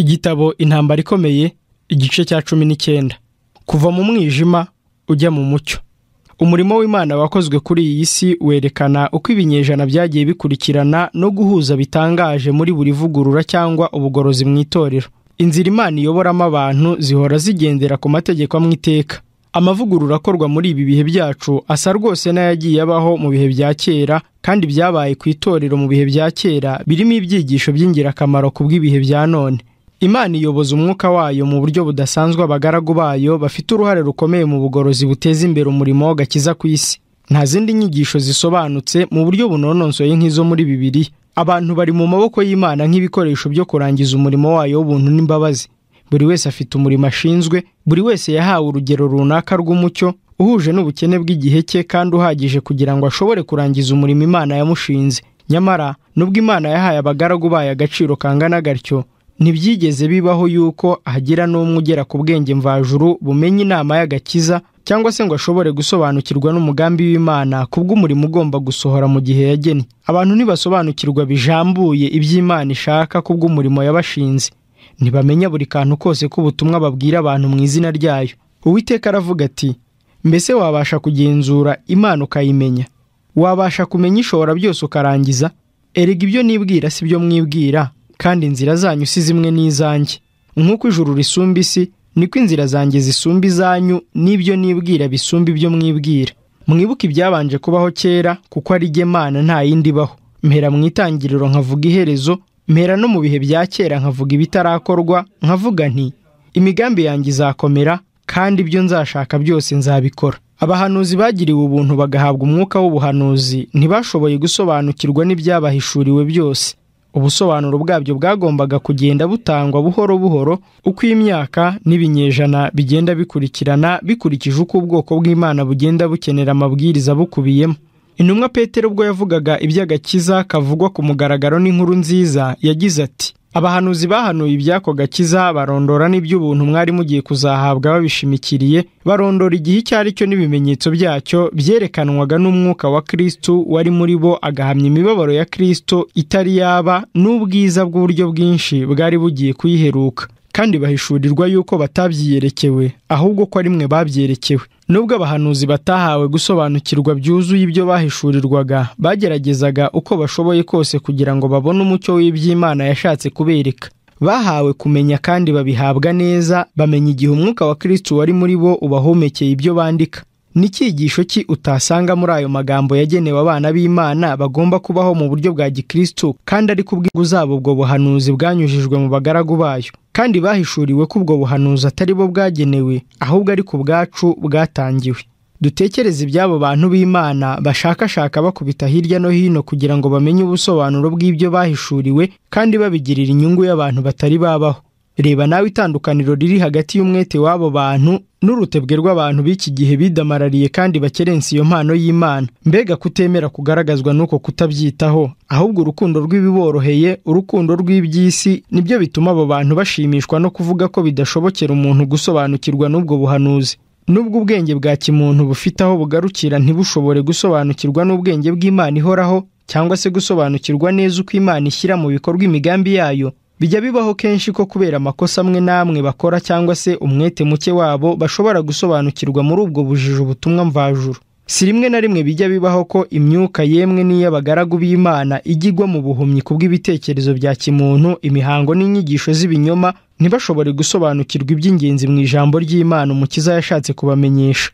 igitabo intambara ikomeye igice cya cumi n'icyenda. Kuva mu mwijima ujya mu mucyo. Umurimo w'imana wakozwe kuri iyi si werekana uko ibinyejana byagiye bikurikirana no guhuza bitangaje muri buri vugurura cyangwa ubugorozi mu itorero. Inzira imana iyoboramo abantu zihora zigendera ku mategeko amwe iteka. Amavugurura akorwa muri ibi bihe byacu asa rwose n'ayagiye abaho mu bihe bya kera kandi byabaye ku itorero mu bihe bya kera birimo ibyigisho by'ingirakamaro ku bw'ibihe bya none. Imana iyoboza umwuka wayo mu buryo budasanzwe abagaragu bayo bafite uruhare rukomeye mu bugorozi buteza imbere umurimo w'agakiza ku isi. Nta zindi nyigisho zisobanutse mu buryo bunononsoye nk'izo muri bibiliya. Abantu bari mu maboko y'imana nk'ibikoresho byo kurangiza umurimo wayo w'ubuntu n'imbabazi. Buri wese afite umurimo ashinzwe buri wese yahawe urugero runaka rw'umucyo uhuje n'ubukene bw'igihe cye kandi uhagije kugira ngo ashobore kurangiza umurimo imana yamushinze. Nyamara nubwo imana yahaye abagaragu bayo agaciro kangana gatyo ntibyigeze bibaho yuko hagira n'umwe ugera ku bwenge mvajuru bumenya inama y'agakiza cyangwa se ngo ashobore gusobanukirwa n'umugambi w'imana kubw'umurimo ugomba gusohora mu gihe yagennye. Abantu ntibasobanukirwa bijambuye iby'imana ishaka kubw'umurimo yabashinze. Ntibamenya buri kantu kose k'ubutumwa babwira abantu mu izina ryayo. Uwiteka aravuga ati mbese wabasha kugenzura imana ukayimenya? Wabasha kumenya ishobora byose ukarangiza? Erega ibyo nibwira si byo mwibwira. Kandi inzira zanyu si zimwe n'izanjye. Nk'uko ijuru risumba isi niko inzira zanjye zisumba izanyu n'ibyo nibwira bisumba ibyo mwibwira. Mwibuke ibyabanje kubaho kera kuko ari jye mana nta yindi ibaho. Mpera mu itangiriro nkavuga iherezo mpera no mu bihe bya kera nkavuga ibitarakorwa nkavuga nti imigambi yanjye izakomera kandi ibyo nzashaka byose nzabikora. Abahanuzi bagiriwe ubuntu bagahabwa umwuka w'ubuhanuzi ntibashoboye gusobanukirwa n'ibyabahishuriwe byose. Ubusobanuro bwabyo bwagombaga kugenda butangwa buhoro buhoro uko imyaka n'ibinyejana bigenda bikurikirana bikurikije uko ubwoko bw'imana bugenda bukenera amabwiriza bukubiyemo. Intumwa petero ubwo yavugaga iby'agakiza kavugwa ku mugaragaro n'inkuru nziza yagize ati abahanuzi bahanuye iby'ako gakiza barondora n'iby'ubuntu mwari mugiye kuzahabwa babishimikiriye barondora igihe icyo ari cyo n'ibimenyetso byacyo byerekanwaga n'umwuka wa kristo wari muri bo agahamya imibabaro ya kristo itari yaba n'ubwiza bw'uburyo bwinshi bwari bugiye kuyiheruka. Kandi bahishurirwa yuko batabyiyerekewe ahubwo ko ari mwe babyerekewe. Nubwo abahanuzi batahawe gusobanukirwa byuzuye ibyo bahishurirwaga bageragezaga uko bashoboye kose kugira ngo babone umucyo w'iby'imana yashatse kubereka. Bahawe kumenya kandi babihabwa neza bamenya igihe umwuka wa kristo wari muri bo ubahomekeye ibyo bandika. N'icyigisho ki utasanga muri ayo magambo yagenewe abana b'imana bagomba kubaho mu buryo bwa gikristo kandi ari kubw'inyungu zabo ubwo buhanuzi bwanyujijwe mu bagaragu bayo? Kandi bahishuriwe ko ubwo buhanuzi atari bo bwagenewe ahubwo ari ku bwacu bwatangiwe. Dutekereze iby'abo bantu b'imana bashakashaka bakubita hirya no hino kugira ngo bamenye ubusobanuro bw'ibyo bahishuriwe kandi babigirira inyungu y'abantu batari babaho. Reba nawe itandukaniro riri hagati y'umwete w'abo bantu n'urutebwe rw'abantu b'iki gihe bidamarariye kandi bakerensa iyo mpano y'imana. Mbega kutemera kugaragazwa n'uko kutabyitaho? Ahubwo urukundo rw'ibiboroheye urukundo rw'iby'isi ni byo bituma abo bantu bashimishwa no kuvuga ko bidashobokera umuntu gusobanukirwa n'ubwo buhanuzi. Nubwo ubwenge bwa kimuntu bufite aho bugarukira ntibushobore gusobanukirwa n'ubwenge bw'imana ihoraho cyangwa se gusobanukirwa neza uko imana ishyira mu bikorwa imigambi yayo bijya bibaho kenshi ko kubera amakosa amwe n'amwe bakora cyangwa se umwete muke wabo bashobora gusobanukirwa muri ubwo bujiji ubutumwa mvajuru. Si rimwe na rimwe bijya bibaho ko imyuka yemwe n'iy'abagaragu b'imana ijya igwa mu buhumyi kubw'ibitekerezo bya kimuntu imihango n'inyigisho z'ibinyoma ntibashobore gusobanukirwa iby'ingenzi mu ijambo ry'imana umukiza yashatse kubamenyesha.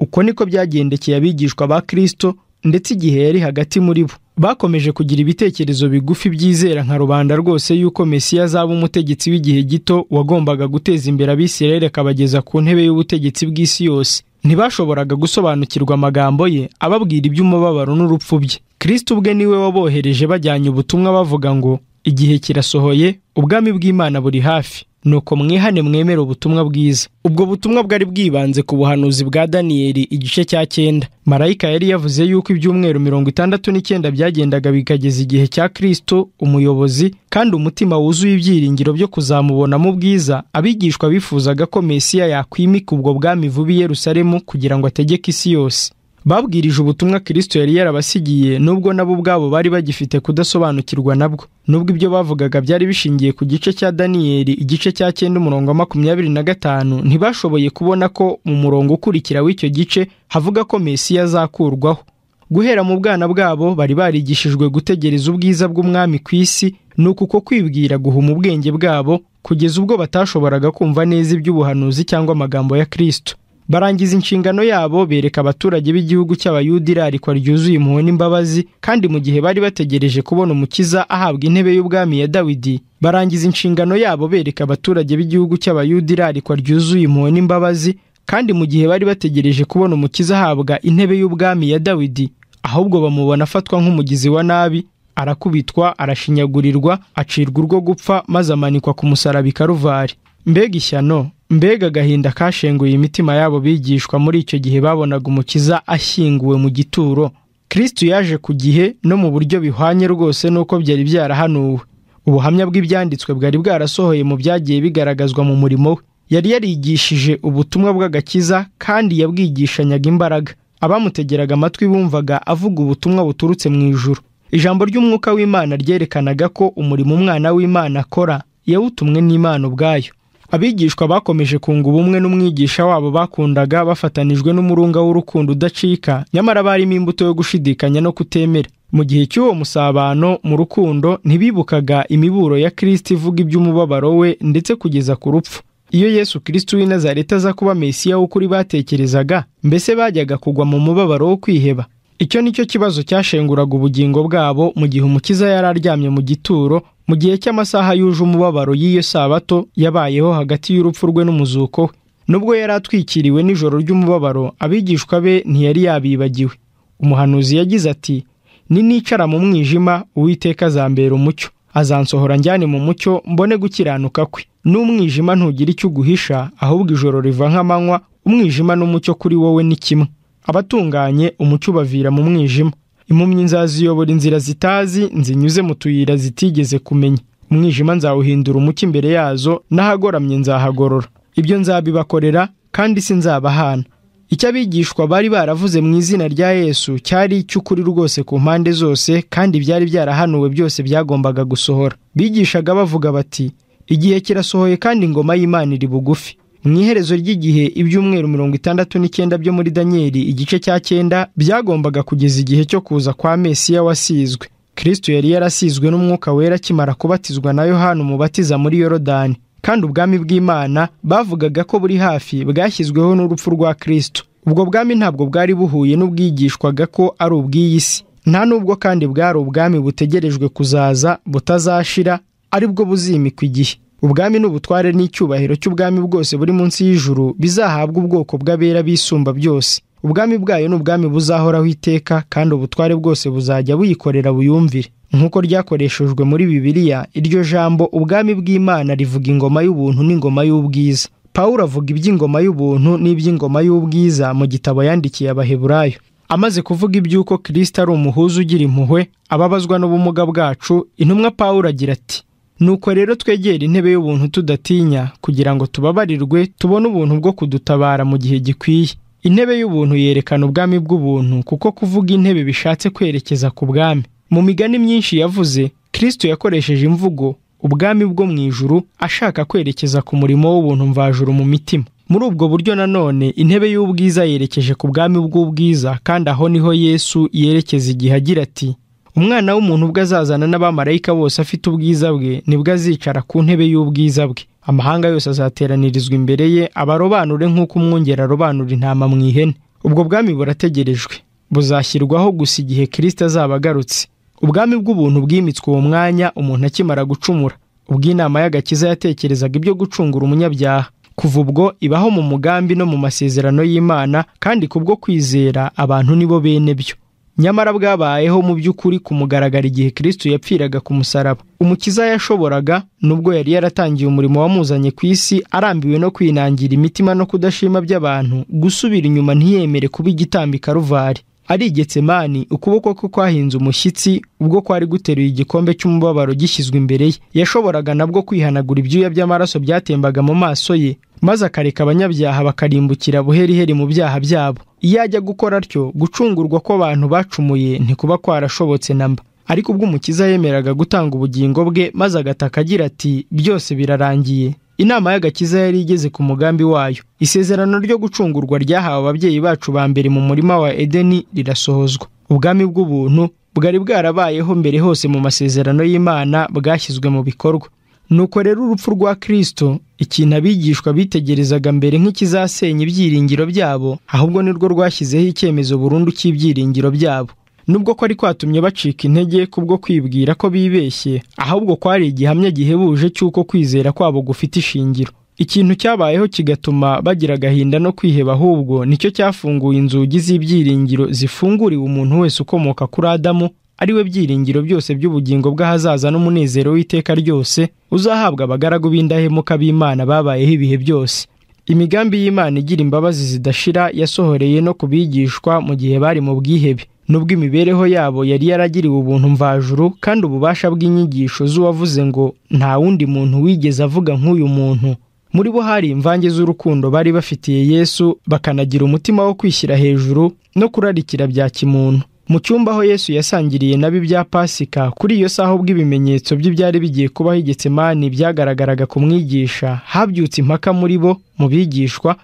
Uko niko byagendekeye abigishwa ba kirisito ndetse igihe yari hagati muri bo. Bakomeje kugira ibitekerezo bigufi byizera nka rubanda rwose yuko mesiya azaba umutegetsi w'igihe gito wagombaga guteza imbere abisirayeli akabageza ku ntebe y'ubutegetsi bw'isi yose. Ntibashoboraga gusobanukirwa amagambo ye ababwira iby'umubabaro n'urupfu bye. Kirisito ubwe ni we wabohereje bajyanye ubutumwa bavuga ngo igihe kirasohoye ubwami bw'imana buri hafi. Nuko mwihane mwemere ubutumwa bwiza. Ubwo butumwa bwari bwibanze ku buhanuzi bwa daniyeli igice cya cyenda. Marayika yari yavuze yuko ibyumweru mirongo itandatu n'icyenda byagendaga bikageza igihe cya kirisito umuyobozi kandi umutima wuzuye ibyiringiro byo kuzamubonamo ubwiza abigishwa bifuzaga ko mesiya yakwimika ubwo bwami vuba i yerusalemu kugira ngo ategeke isi yose. Babwirije ubutumwa kirisito yari yarabasigiye nubwo nabo ubwabo bari bagifite kudasobanukirwa nabwo. Nubwo ibyo bavugaga byari bishingiye ku gice cya daniyeli igice cya cyenda umurongo wa makumyabiri na gatanu ntibashoboye kubona ko mu murongo ukurikira w'icyo gice havuga ko mesiya azakurwaho. Guhera mu bwana bwabo bari barigishijwe gutegereza ubwiza bw'umwami ku isi ni uku ko kwibwira guhuma ubwenge bwabo kugeza ubwo batashoboraga kumva neza iby'ubuhanuzi cyangwa amagambo ya kirisito barangiza inshingano yabo bereka abaturage b'igihugu cy'abayuda irarikwa ryuzuye impuhwe n'imbabazi kandi mu gihe bari bategereje kubona umukiza ahabwa intebe y'ubwami ya dawidi. Barangiza inshingano yabo bereka abaturage b'igihugu cy'abayuda irarikwa ryuzuye impuhwe n'imbabazi kandi mu gihe bari bategereje kubona umukiza ahabwa intebe y'ubwami ya dawidi. Ahubwo bamubona afatwa nk'umugizi wa nabi arakubitwa arashinyagurirwa acirwa urwo gupfa maze amanikwa ku musaraba i karuvari mbega ishyano! Mbega agahinda kashenguye imitima yabo bigishwa muri icyo gihe babonaga umukiza ashyinguwe mu gituro. Kirisitu yaje ku gihe no mu buryo bihwanye rwose n'uko byari byarahanuwe. Ubuhamya bw'ibyanditswe bwari bwarasohoye mu byagiye bigaragazwa mu murimo we. Yari yarigishije ubutumwa bw'agakiza kandi yabwigishanyaga imbaraga. Abamutegeraga amatwi bumvaga avuga ubutumwa buturutse mu ijuru. Ijambo ry'umwuka w'imana ryerekanaga ko umurimo umwana w'imana akora yawutumwe n'imana ubwayo. Abigishwa bakomeje kunga ubumwe n'umwigisha wabo bakundaga bafatanijwe n'umurunga w'urukundo udacika nyamara barimo imbuto yo gushidikanya no kutemera. Mu gihe cy'uwo musabano mu rukundo ntibibukaga imiburo ya kirisiti ivuga iby'umubabaro we ndetse kugeza ku rupfu. Iyo yesu kirisiti w'i nazareti aza kuba mesiya w'ukuri batekerezaga mbese bajyaga kugwa mu mubabaro wo kwiheba. Icyo ni cyo kibazo cyashenguraga ubugingo bwabo mu gihe umukiza yari aryamye mu gituro mu gihe cy'amasaha yuje umubabaro y'iyo sabato yabayeho hagati y'urupfu rwe n'umuzuko we nubwo yari atwikiriwe n'ijoro ry'umubabaro abigishwa be ntiyari yabibagiwe. Umuhanuzi yagize ati ni nicara mu mwijima uwiteka azambera umucyo. Azansohora njyane mu mucyo mbone gukiranuka kwe. N'umwijima ntugira icyo uguhisha ahubwo ijoro riva nk'amanywa umwijima n'umucyo kuri wowe ni kimwe. Abatunganye umucyo ubavira mu mwijima. Impumyi nzaziyobora inzira zitazi nzinyuze mu tuyira zitigeze kumenya. Umwijima nzawuhindura umucyo imbere yazo n'ahagoramye nzahagorora. Ibyo nzabibakorera kandi sinzabahana icyo abigishwa bari baravuze mu izina rya yesu cyari icy'ukuri rwose ku mpande zose kandi byari byarahanuwe byose byagombaga gusohora. Bigishaga bavuga bati igihe kirasohoye kandi ingoma y'imana iri bugufi. Mu iherezo ry'igihe ibyumweru mirongo itandatu n'icyenda byo muri daniyeli igice cya cyenda byagombaga kugeza igihe cyo kuza kwa mesiya wasizwe. Kirisito yari yarasizwe n'umwuka wera akimara kubatizwa na yohani umubatiza muri yorodani. Kandi ubwami bw'imana bavugaga ko buri hafi bwashyizweho n'urupfu rwa kirisito ubwo bwami ntabwo bwari buhuye n'ubwigishwaga ko ari ubw'iyi si. Nta n'ubwo kandi bwari ubwami butegerejwe kuzaza butazashira ari bwo buzimikwa igihe. Ubwami n'ubutware n'icyubahiro cy'ubwami bwose buri munsi y'ijuru bizahabwa ubwoko bw'abera bisumba byose. Ubwami bwayo ni ubwami buzahoraho iteka kandi ubutware bwose buzajya buyikorera buyumvire. Nk'uko ryakoreshejwe muri bibiliya iryo jambo ubwami bw'imana rivuga ingoma y'ubuntu n'ingoma y'ubwiza. Pawulo avuga iby'ingoma y'ubuntu n'iby'ingoma y'ubwiza mu gitabo yandikiye abaheburayo. Amaze kuvuga iby'uko kirisita ari umuhuza ugira impuhwe ababazwa n'ubumuga bwacu intumwa pawulo agira ati nuko rero twegera intebe y'ubuntu tudatinya kugira ngo tubabarirwe tubone ubuntu bwo kudutabara mu gihe gikwiye. Intebe y'ubuntu yerekana ubwami bw'ubuntu kuko kuvuga intebe bishatse kwerekeza ku bwami. Mu migani myinshi yavuze kirisito yakoresheje imvugo ubwami bwo mu ijuru ashaka kwerekeza ku murimo w'ubuntu mvajuru mu mitima. Muri ubwo buryo nanone intebe y'ubwiza yerekeje ku bwami bw'ubwiza kandi aho ni ho yesu yerekeza igihe agira ati umwana w'umuntu ubwo azazana n'abamarayika bose afite ubwiza bwe ni bwo azicara ku ntebe y'ubwiza bwe. Amahanga yose azateranirizwa imbere ye abarobanure nk'uko umwungeri arobanura intama mu ihene. Ubwo bwami burategerejwe buzashyirwaho gusa igihe kirisita azaba agarutse. Ubwami bw'ubuntu bwimitswe uwo mwanya umuntu akimara gucumura. Ubwo inama y'agakiza yatekerezaga ibyo gucungura umunyabyaha. Kuva ubwo ibaho mu mugambi no mu masezerano y'imana kandi kubwo kwizera abantu nibo bene byo. Nyamara bwabayeho mu by'ukuri ku mugaragaro igihe kirisito yapfiraga ku musaraba. Umukiza yashoboraga nubwo yari yaratangiye umurimo wamuzanye ku isi arambiwe no kwinangira imitima no kudashima by'abantu gusubira inyuma ntiyemere kuba igitambi karuvari ari Getsemani ukuboko kwe kwahinze umushyitsi ubwo kwari guteruye igikombe cy'umubabaro gishyizwe imbere ye. Yashoboraga nabwo kwihanagura ibyuya by'amaraso byatembaga mu maso ye maze akareka abanyabyaha bakarimbukira buheriheri mu byaha byabo. Iyo ajya gukora atyo gucungurwa kw'abantu bacumuye ntikuba kwarashobotse na mba. Ariko ubwo umukiza yemeraga gutanga ubugingo bwe maze agataka agira ati byose birarangiye. Inama y'agakiza yari igeze ku mugambi wayo. Isezerano ryo gucungurwa ryahawe ababyeyi bacu ba mbere mu murima wa edeni rirasohozwa. Ubwami bw'ubuntu bwari bwarabayeho mbere hose mu masezerano y'imana bwashyizwe mu bikorwa. Nuko rero urupfu rwa kirisito ikintu abigishwa bitegerezaga mbere nk'ikizasenya ibyiringiro byabo ahubwo nirwo rwashyizeho icyemezo burundu cy'ibyiringiro byabo. Nubwo ko ari kwatumye bacika intege kubwo kwibwira ko bibeshye ahubwo kwari igihamya gihebuje cy'uko kwizera kwabo gufite ishingiro. Ikintu cyabayeho kigatuma bagira agahinda no kwiheba ahubwo ni cyo cyafunguye inzugi z'ibyiringiro zifunguriwe umuntu wese ukomoka kuri adamu ari we byiringiro byose by'ubugingo bw'ahazaza n'umunezero w'iteka ryose uzahabwa abagaragu b'indahemuka b'imana babayeho ibihe byose. Imigambi y'imana igira imbabazi zidashira yasohoreye no ku bigishwa mu gihe bari mu bwihebe. Nubwo imibereho yabo yari yaragiriwe ubuntu mvajuru kandi ububasha bw'inyigisho z'uwavuze ngo nta wundi muntu wigeze avuga nk'uyu muntu. Muri bo hari imvange z'urukundo bari bafitiye yesu bakanagira umutima wo kwishyira hejuru no kurarikira bya kimuntu. Mu cyumba aho yesu yasangiriye nabo ibya pasika kuri iyo saha ubwo ibimenyetso by'ibyari bigiye kubaho igetsemani byagaragaraga ku mwigisha habyutse impaka muri bo mu bigishwa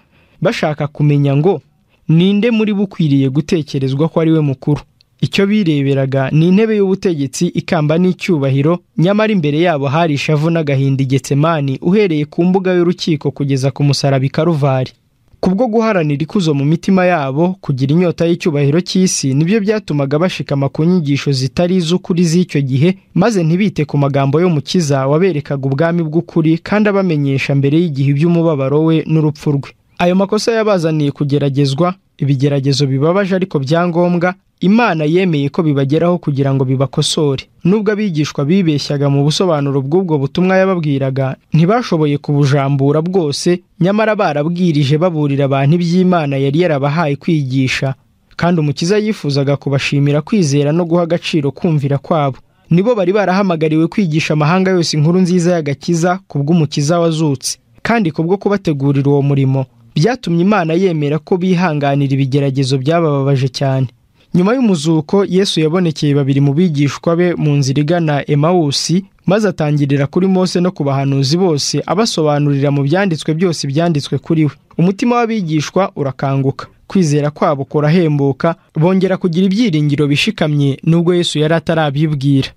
bashaka kumenya ngo ninde muri bo ukwiriye gutekerezwa ko ari we mukuru? Icyo bireberaga ni intebe y'ubutegetsi ikamba n'icyubahiro nyamara imbere yabo hari ishavu n'agahinda igetsemani uhereye ku mbuga y'urukiko kugeza ku musaraba ikaruvari kubwo guharanira ikuzo mu mitima yabo kugira inyota y'icyubahiro cy'isi ni byo byatumaga bashikama ku nyigisho zitari iz'ukuri z'icyo gihe maze ntibite ku magambo yo mukiza waberekaga ubwami bw'ukuri kandi abamenyesha mbere y'igihe iby'umubabaro we n'urupfu rwe. Ayo makosa yabazaniye kugeragezwa ibigeragezo bibabaje ariko byangombwa imana yemeye ko bibageraho kugira ngo bibakosore. Nubwo abigishwa bibeshyaga mu busobanuro bw'ubwo butumwa yababwiraga ntibashoboye kubujambura bwose nyamara barabwirije baburira abantu iby'imana yari yarabahaye kwigisha. Kandi umukiza yifuzaga kubashimira kwizera no guha agaciro kumvira kwabo. Nibo bari barahamagariwe kwigisha amahanga yose inkuru nziza y'agakiza kubw'umukiza wazutse. Kandi kubwo kubategurira uwo murimo byatumye imana yemera ko bihanganira ibigeragezo byabababaje cyane. Nyuma y'umuzuko yesu yabonekeye babiri mu bigishwa be mu nzira igana emawusi maze atangirira kuri mose no ku bahanuzi bose abasobanurira mu byanditswe byose byanditswe kuri we. Umutima w'abigishwa urakanguka. Kwizera kwabo kurahembuka bongera kugira ibyiringiro bishikamye nubwo yesu yari atarabibwira.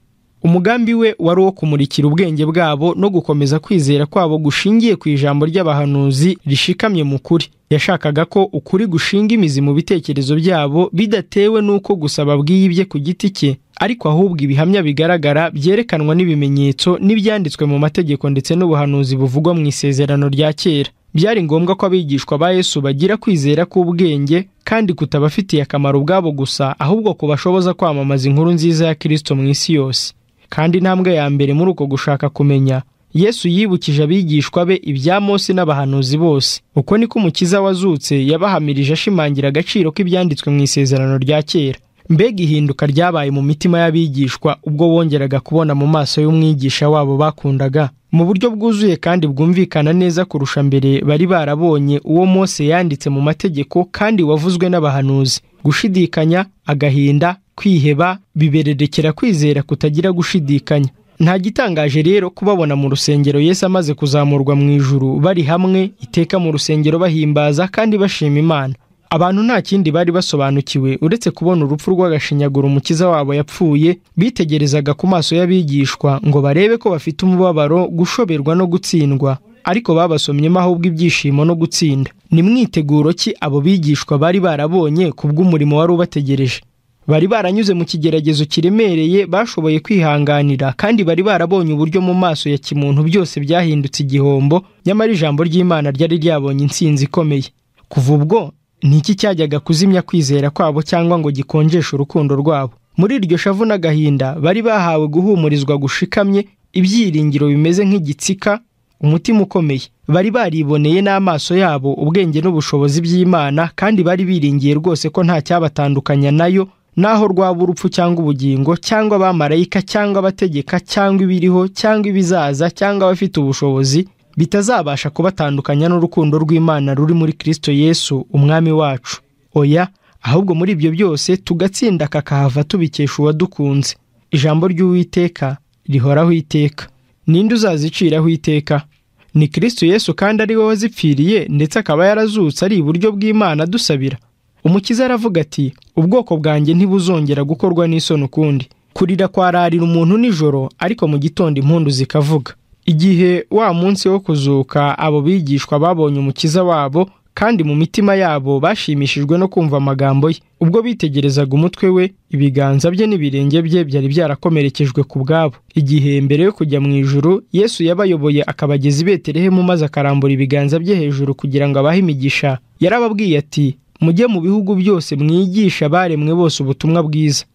Umugambi we wari uwo kumurikira ubwenge bwabo no gukomeza kwizera kwabo gushingiye ku ijambo ry'abahanuzi rishikamye mu kuri. Yashakaga ko ukuri gushinga imizi mu bitekerezo byabo bidatewe n'uko gusa babwiyibye ku giti cye ariko ahubwo ibihamya bigaragara byerekanwa n'ibimenyetso n'ibyanditswe mu mategeko ndetse n'ubuhanuzi buvugwa mu isezerano rya kera. Byari ngombwa ko abigishwa ba yesu bagira kwizera k'ubwenge kandi kutabafitiye akamaro ubwabo gusa ahubwo kubashoboza kwamamaza inkuru nziza ya kirisito mu isi yose. Kandi intambwe ya mbere muri uko gushaka kumenya. Yesu yibukije abigishwa be ibya Mose n'abahanuzi bose. Uko niko umukiza wazutse yabahamirije ashimangira agaciro k'ibyanditswe mu isezerano rya kera. Mbega ihinduka ryabaye mu mitima y'abigishwa ubwo bongeraga kubona mu maso y'umwigisha wabo bakundaga? Mu buryo bwuzuye kandi bwumvikana neza kurusha mbere bari barabonye uwo Mose yanditse mu mategeko kandi wavuzwe n'abahanuzi. Gushidikanya agahinda kwiheba bibererekera kwizera kutagira gushidikanya. Nta gitangaje rero kubabona mu rusengero Yesu amaze kuzamurwa mu ijuru. Bari hamwe iteka mu rusengero bahimbaza kandi bashima imana. Abantu nta kindi bari basobanukiwe. Uretse kubona urupfu rw'agashinyaguro umukiza wabo yapfuye bitegerezaga ku maso y'abigishwa ngo barebe ko bafite umubabaro gushoberwa no gutsindwa. Ariko babasomyemo ahubwo ibyishimo no gutsinda. Ni mwiteguro ki abo bigishwa bari barabonye ku bw'umurimo wari ubategereje? Bari baranyuze mu kigeragezo kiremereye bashoboye kwihanganira kandi bari barabonye uburyo mu maso ya kimuntu byose byahindutse igihombo nyamara ijambo ry'imana ryari ryabonye intsinzi ikomeye. Kuva ubwo ni iki cyajyaga kuzimya kwizera kwabo cyangwa ngo gikonjeshe urukundo rwabo? Muri iryo shavu n'agahinda bari bahawe guhumurizwa gushikamye ibyiringiro bimeze nk'igitsika umutima ukomeye. Bari bariboneye n'amaso yabo ubwenge n'ubushobozi by'imana kandi bari biringiye rwose ko nta cyabatandukanya na yo naho rwaba urupfu cyangwa ubugingo cyangwa abamarayika cyangwa abategeka cyangwa ibiriho cyangwa ibizaza cyangwa abafite ubushobozi bitazabasha kubatandukanya n'urukundo rw'imana ruri muri kirisito yesu umwami wacu. Oya ahubwo muri ibyo byose tugatsinda kakahava tubikesha uwadukunze. Ijambo ry'uwiteka rihoraho iteka ninde uzaziciraho iteka ni kirisito yesu kandi ari we wazipfiriye ndetse akaba yarazutse ari iburyo bw'imana dusabira umukiza aravuga ati ubwoko bwanjye ntibuzongera gukorwa n'isoni ukundi. Kurira kwararira umuntu nijoro ariko mu gitondo impundu zikavuga. Igihe wa munsi wo kuzuka abo bigishwa babonye umukiza wabo kandi mu mitima yabo bashimishijwe no kumva amagambo ye. Ubwo bitegerezaga umutwe we ibiganza bye n'ibirenge bye byari byarakomerekejwe ku bwabo. Igihe mbere yo kujya mu ijuru yesu yabayoboye akabageza i betelehemu maze akarambura ibiganza bye hejuru kugira ngo abahe imigisha yarababwiye ati mujye mu bihugu byose mwigisha abaremwe bose ubutumwa bwiza.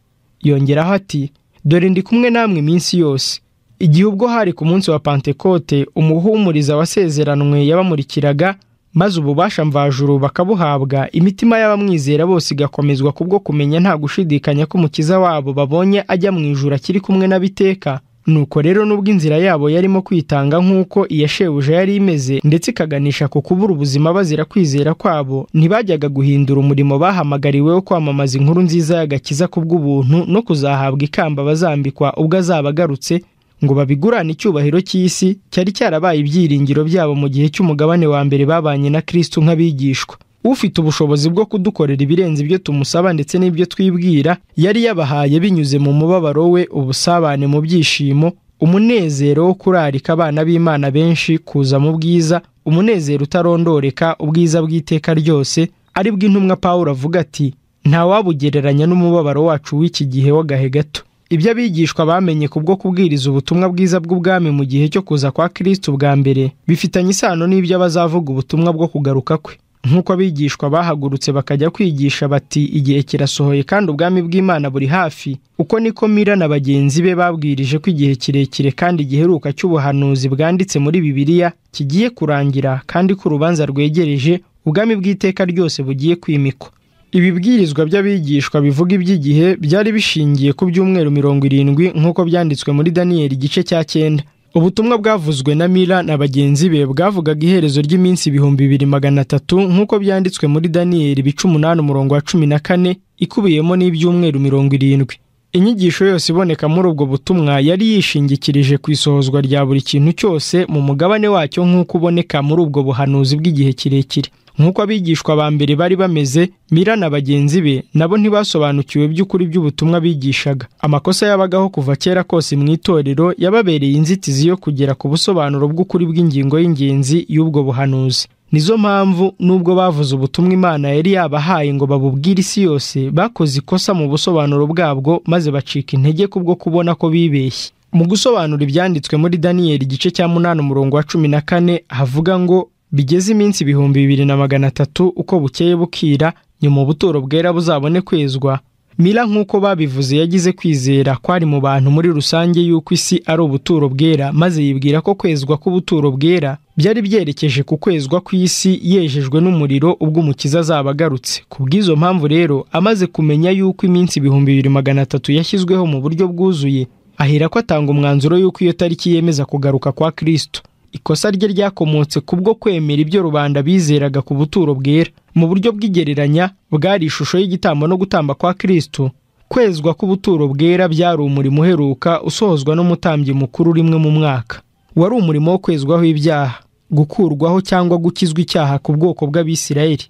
Yongeraho ati dore ndi kumwe namwe iminsi yose. Igihe ubwo hari ku munsi wa pantekote umuhumuriza wasezeranwe yabamurikiraga maze ububasha mvajuru bakabuhabwa imitima y'abamwizera bose igakomezwa kubwo kumenya nta gushidikanya ko umukiza wabo babonye ajya mu ijuru akiri kumwe n'abiteka. Nuko rero nubwo inzira yabo yarimo kwitanga nk'uko iya shebuja yari imeze ndetse ikaganisha ku kubura ubuzima bazira kwizera kwabo ntibajyaga guhindura umurimo bahamagariwe wo kwamamaza inkuru nziza y'agakiza kubw'ubuntu no kuzahabwa ikamba bazambikwa ubwo azaba agarutse ngo babigurane icyubahiro cy'isi cyari cyarabaye ibyiringiro byabo mu gihe cy'umugabane wa mbere babanye na Kristo nk'abigishwa. Ufite ubushobozi bwo kudukorera ibirenze ibyo tumusaba ndetse n'ibyo twibwira yari yabahaye binyuze mu mubabaro we ubusabane mu byishimo umunezero wo kurarika abana b'imana benshi kuza mu bwiza umunezero utarondoreka ubwiza bw'iteka ryose ari bw'intumwa Pawulo avuga ati ntawabugereranya n'umubabaro wacu w'iki gihe w'agahe gato. Ibyo abigishwa bamenye kubwo kubwiriza ubutumwa bwiza bw'ubwami mu gihe cyo kuza kwa Kristo bwa mbere bifitanye isano n'ibyo abazavuga ubutumwa bwo kugaruka kwe. Nk'uko abigishwa bahagurutse bakajya kwigisha bati igihe kirasohoye kandi ubwami bw'imana buri hafi. Uko niko mira na bagenzi be babwirije ko igihe kirekire kandi giheruka cy'ubuhanuzi bwanditse muri bibiliya kigiye kurangira kandi ko urubanza rwegereje ubwami bw'iteka ryose bugiye kwimikwa. Ibibwirizwa by'abigishwa bivuga iby'igihe byari bishingiye ku byumweru mirongo irindwi nk'uko byanditswe muri daniyeli igice cya cyenda. Ubutumwa bwavuzwe na mira na bagenzi be bwavugaga iherezo ry'iminsi ibihumbi bibiri magana atatu nk'uko byanditswe muri daniyeli ibice umunani umurongo wa cumi na kane ikubiyemo n'ibyumweru mirongo irindwi. Inyigisho yose iboneka muri ubwo butumwa yari yishingikirije ku isohozwa rya buri kintu cyose mu mugabane wacyo nk'uko uboneka muri ubwo buhanuzi bw'igihe kirekire. Nk'uko abigishwa ba mbere bari bameze mira na bagenzi be nabo ntibasobanukiwe by'ukuri by'ubutumwa bigishaga. Amakosa yabagaho kuva kera kose mu itorero yababereye inzitizi yo kugera ku busobanuro bw'ukuri bw'ingingo y'ingenzi y'ubwo buhanuzi. Nizo mpamvu nubwo bavuze ubutumwa imana yari yabahaye ngo babubwire isi yose bakoze ikosa mu busobanuro bwabwo maze bacika intege kubwo kubona ko bibeshye. Mu gusobanura ibyanditswe muri daniyeli igice cya munani umurongo wa cumi na kane havuga ngo bigeze iminsi ibihumbi bibiri na magana atatu uko bukeye bukira nyuma ubuturo bwera buzabone kwezwa. Mira nk'uko babivuze yagize kwizera kwari mu bantu muri rusange y'uko isi ari ubuturo bwera maze yibwira ko kwezwa k'ubuturo bwera byari byerekeje ku kwezwa kw'isi yejejwe n'umuriro ubwo umukiza azaba agarutse. Ku bw'izo mpamvu rero amaze kumenya y'uko iminsi ibihumbi bibiri magana atatu yashyizweho mu buryo bwuzuye ahera ko atanga umwanzuro y'uko iyo tariki yemeza kugaruka kwa Kristo. Ikosa rye ryakomotse kubwo kwemera ibyo rubanda bizeraga ku buturo bwera. Mu buryo bw'igereranya bwari ishusho y'igitambo no gutamba kwa Kristo. Kwezwa k'ubuturo bwera byari umurimo uheruka usohozwa n'umutambyi mukuru rimwe mu mwaka. Wari umurimo wo kwezwaho ibyaha gukurwaho cyangwa gukizwa icyaha ku bwoko bw'abisirayeli.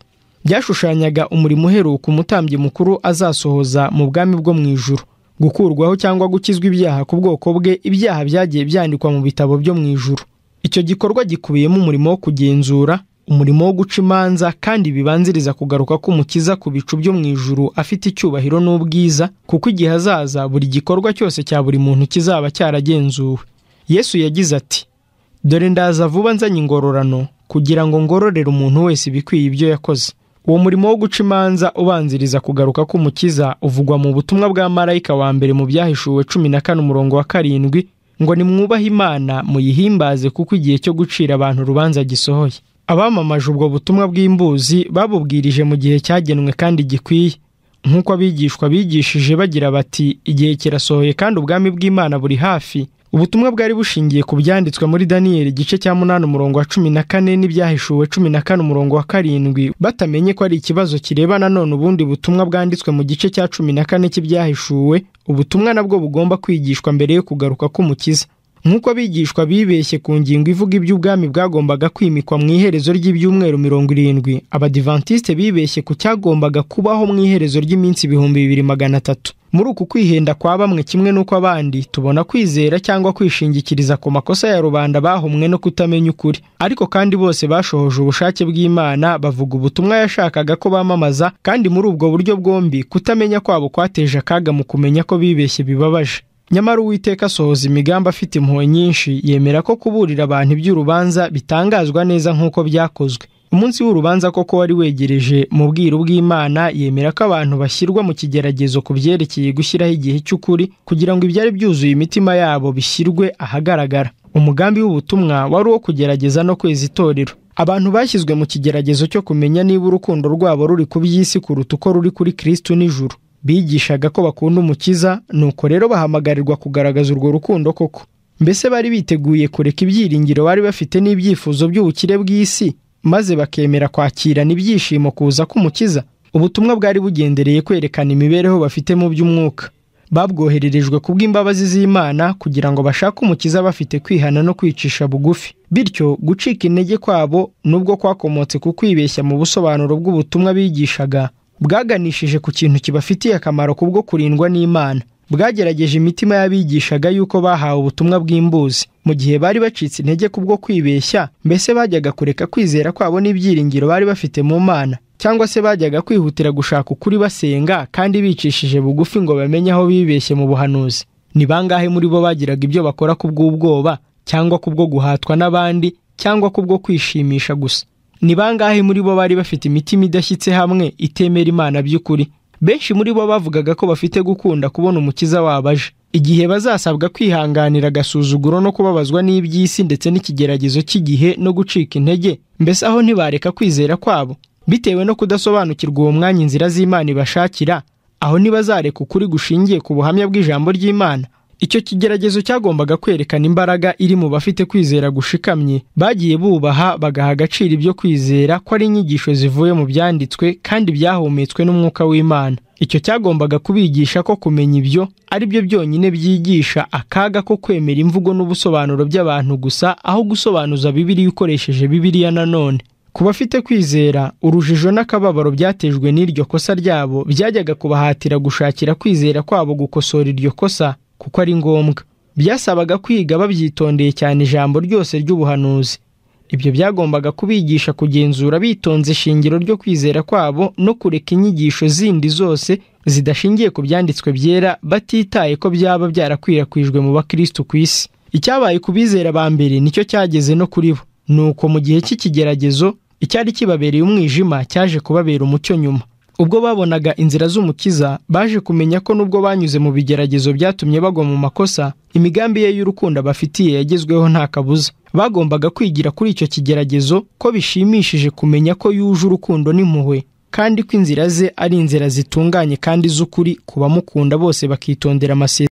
Byashushanyaga umurimo uheruka umutambyi mukuru azasohoza mu bwami bwo mu ijuru. Gukurwaho cyangwa gukizwa ibyaha ku bwoko bwe ibyaha byagiye byandikwa mu bitabo byo mu ijuru. Icyo gikorwa gikubiyemo umurimo wo kugenzura umurimo wo guca imanza kandi bibanziriza kugaruka k'umukiza ku bicu byo mu ijuru afite icyubahiro n'ubwiza kuko igihe azaza buri gikorwa cyose cya buri muntu kizaba cyaragenzuwe. Yesu yagize ati dore ndaza vuba nzanye ingororano kugira ngo ngororere umuntu wese ibikwiye ibyo yakoze. Uwo murimo wo guca imanza ubanziriza kugaruka k'umukiza uvugwa mu butumwa bwa marayika wa mbere mu byahishuwe cumi na kane umurongo wa karindwi ngo nimwubahe imana muyihimbaze kuko igihe cyo gucira abantu urubanza gisohoye. Abamamaje ubwo butumwa bw'imbuzi babubwirije mu gihe cyagenwe kandi gikwiye. Nk'uko abigishwa bigishije bagira bati igihe kirasohoye kandi ubwami bw'imana buri hafi. Ubutumwa bwari bushingiye ku byanditswe muri daniyeli igice cya munani umurongo wa cumi na kane n'ibyahishuwe cumi na kane umurongo wa karindwi batamenye ko ari ikibazo kireba nanone ubundi butumwa bwanditswe mu gice cya cumi na kane cy'ibyahishuwe ubutumwa nabwo bugomba kwigishwa mbere yo kugaruka k'umukiza. Nk'uko abigishwa bibeshye ku ngingo ivuga iby'ubwami bwagombaga kwimikwa mu iherezo ry'ibyumweru mirongo irindwi abadivantisite bibeshye ku cyagombaga kubaho mu iherezo ry'iminsi ibihumbi bibiri magana atatu. Muri uku kwihenda kwa bamwe kimwe n'uko abandi tubona kwizera cyangwa kwishingikiriza ku makosa ya rubanda bahumwe no kutamenya ukuri. Ariko kandi bose bashohoje ubushake bw'imana bavuga ubutumwa yashakaga ko bamamaza kandi muri ubwo buryo bwombi kutamenya kwabo kwateje akaga mu kumenya ko bibeshye bibabaje. Nyamara uwiteka asohoza imigambi afite impuhwe nyinshi yemera ko kuburira abantu iby'urubanza bitangazwa neza nk'uko byakozwe. Umunsi w'urubanza koko wari wegereje mu bwiru bw'imana yemera ko abantu bashyirwa mu kigeragezo ku byerekeye gushyiraho igihe cy'ukuri kugira ngo ibyari byuzuye imitima yabo bishyirwe ahagaragara. Umugambi w'ubutumwa wari uwo kugerageza no kweza itorero. Abantu bashyizwe mu kigeragezo cyo kumenya niba urukundo rwabo ruri ku by'isi kuruta uko ruri kuri kristo nijuru. Bigishaga ko bakunda umukiza nuko rero bahamagarirwa kugaragaza urwo rukundo koko. Mbese bari biteguye kureka ibyiringiro bari bafite n'ibyifuzo by'ubukire bw'isi? Maze bakemera kwakirana ibyishimo kuza k'umukiza. Ubutumwa bwari bugendereye kwerekana imibereho bafite mu by'umwuka. Babwohererejwe ku bw'imbabazi z'imana kugira ngo bashake umukiza bafite kwihana no kwicisha bugufi. Bityo gucika intege kwabo nubwo kwakomotse ku kwibeshya mu busobanuro bw'ubutumwa bigishaga bwaganishije ku kintu kibafitiye akamaro kubwo kurindwa n'imana. Bwagerageje imitima y'abigishaga yuko bahawe ubutumwa bw'imbuzi. Mu gihe bari bacitse intege kubwo kwibeshya mbese bajyaga kureka kwizera kwabo n'ibyiringiro bari bafite mu mana. Cyangwa se bajyaga kwihutira gushaka ukuri basenga kandi bicishije bugufi ngo bamenye aho bibeshye mu buhanuzi. Ni bangahe muri bo bagiraga ibyo bakora kubw'ubwoba cyangwa kubwo guhatwa n'abandi cyangwa kubwo kwishimisha gusa? Ni bangahe muri bo bari bafite imitima idashyitse hamwe itemera imana by'ukuri? Benshi muri bo bavugaga ko bafite gukunda kubona umukiza wabo aje igihe bazasabwa kwihanganira agasuzuguro no kubabazwa n'iby'isi ndetse n'ikigeragezo cy'igihe no gucika intege mbese aho ntibareka kwizera kwabo. Bitewe no kudasobanukirwa uwo mwanya inzira z'imana ibashakira aho ntibazareka ukuri gushingiye ku buhamya bw'ijambo ry'imana icyo kigeragezo cyagombaga kwerekana imbaraga iri mu bafite kwizera gushikamye. Bagiye bubaha bagaha agaciro ibyo kwizera ko ari inyigisho zivuye mu byanditswe kandi byahumetswe n'umwuka w'imana. Icyo cyagombaga kubigisha ko kumenya ibyo ari byo byonyine byigisha akaga ko kwemera imvugo n'ubusobanuro by'abantu gusa aho gusobanuza bibiriya ukoresheje bibiriya nanone ku bafite kwizera urujijo n'akababaro byatejwe n'iryo kosa ryabo byajyaga kubahatira gushakira kwizera kwabo gukosora iryo kosa. Kuko ari ngombwa. Byasabaga kwiga babyitondeye cyane ijambo ryose ry'ubuhanuzi. Ibyo byagombaga kubigisha kugenzura bitonze ishingiro ryo kwizera kwabo no kureka inyigisho zindi zose zidashingiye ku byanditswe byera batitaye ko byaba byarakwirakwijwe mu bakristo ku isi. Icyabaye ku bizera ba mbere ni cyo cyageze no kuri bo. Nuko mu gihe cy'ikigeragezo icyari kibabereye umwijima cyaje kubabera umucyo nyuma. Ubwo babonaga inzira z'umukiza baje kumenya ko nubwo banyuze mu bigeragezo byatumye bagwa mu makosa imigambi ye y'urukundo abafitiye yagezweho nta kabuza. Bagombaga kwigira kuri icyo kigeragezo ko bishimishije kumenya ko yuje urukundo n'impuhwe kandi ko inzira ze ari inzira zitunganye kandi z'ukuri ku bamukunda bose bakitondera amasezerano.